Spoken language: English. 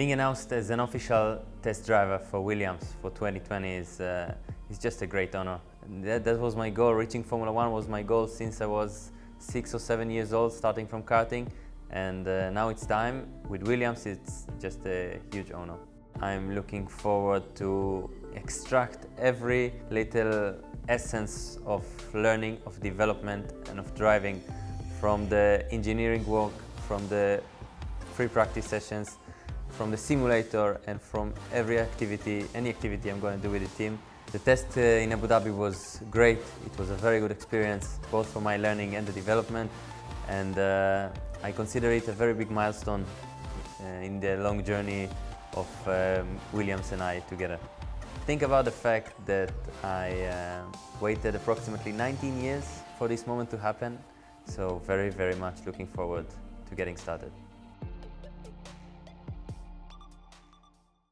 Being announced as an official test driver for Williams for 2020 is, uh, is just a great honor. That, that was my goal, reaching Formula One was my goal since I was six or seven years old, starting from karting. And uh, now it's time. With Williams, it's just a huge honor. I'm looking forward to extract every little essence of learning, of development and of driving from the engineering work, from the free practice sessions, from the simulator and from every activity, any activity I'm going to do with the team. The test uh, in Abu Dhabi was great. It was a very good experience, both for my learning and the development. And uh, I consider it a very big milestone uh, in the long journey of um, Williams and I together. Think about the fact that I uh, waited approximately 19 years for this moment to happen. So very, very much looking forward to getting started.